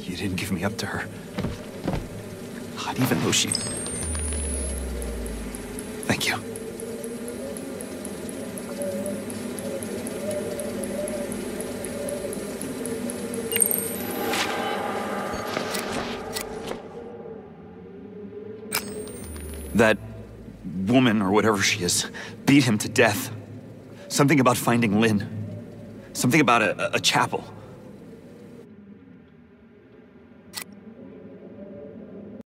You didn't give me up to her. Not even though she... Thank you. That woman, or whatever she is, beat him to death. Something about finding Lynn. Something about a, a chapel.